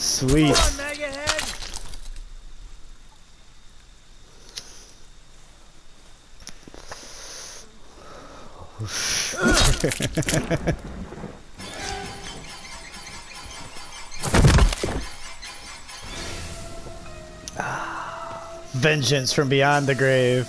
Sweet. Vengeance from beyond the grave.